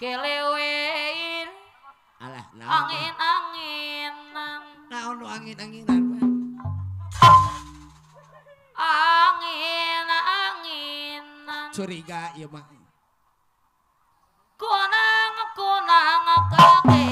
Kelewein. Alah, nah angin anginan Nah, ono angin anginan Angin anginan Curiga, iya mak Kunang, kunang, kakek.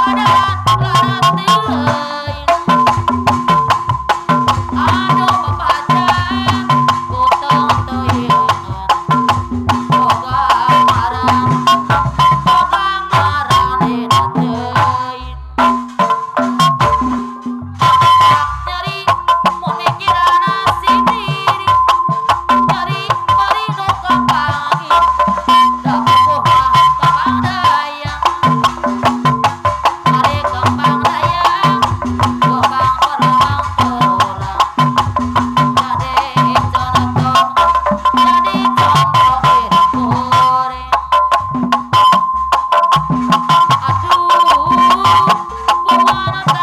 Bye.